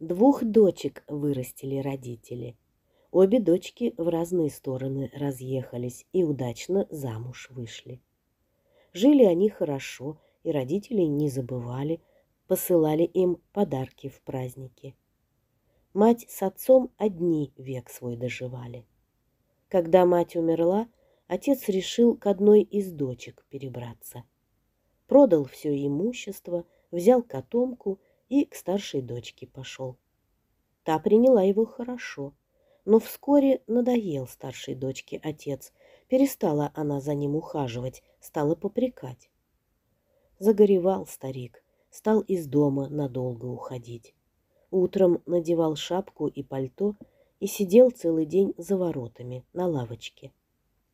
Двух дочек вырастили родители. Обе дочки в разные стороны разъехались и удачно замуж вышли. Жили они хорошо, и родителей не забывали, посылали им подарки в праздники. Мать с отцом одни век свой доживали. Когда мать умерла, отец решил к одной из дочек перебраться. Продал все имущество, взял котомку и к старшей дочке пошел. Та приняла его хорошо, но вскоре надоел старшей дочке отец, перестала она за ним ухаживать, стала попрекать. Загоревал старик, стал из дома надолго уходить. Утром надевал шапку и пальто и сидел целый день за воротами на лавочке.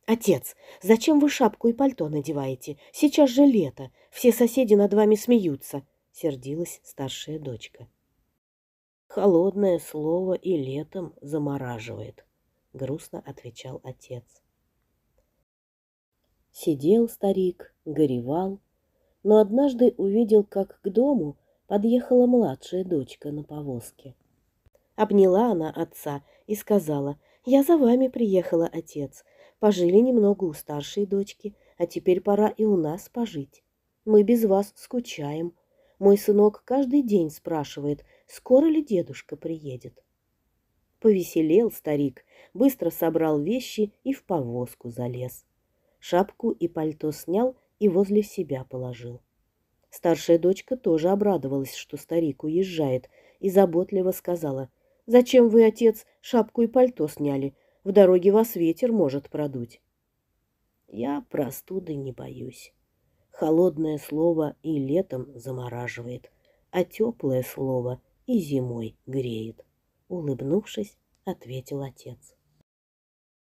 «Отец, зачем вы шапку и пальто надеваете? Сейчас же лето, все соседи над вами смеются», — сердилась старшая дочка. «Холодное слово и летом замораживает», — грустно отвечал отец. Сидел старик, горевал, но однажды увидел, как к дому подъехала младшая дочка на повозке. Обняла она отца и сказала, «Я за вами приехала, отец. Пожили немного у старшей дочки, а теперь пора и у нас пожить. Мы без вас скучаем. Мой сынок каждый день спрашивает, скоро ли дедушка приедет». Повеселел старик, быстро собрал вещи и в повозку залез. Шапку и пальто снял и возле себя положил. Старшая дочка тоже обрадовалась, что старик уезжает, и заботливо сказала, «Зачем вы, отец, шапку и пальто сняли? В дороге вас ветер может продуть». «Я простуды не боюсь. Холодное слово и летом замораживает, а теплое слово и зимой греет», — улыбнувшись, ответил отец.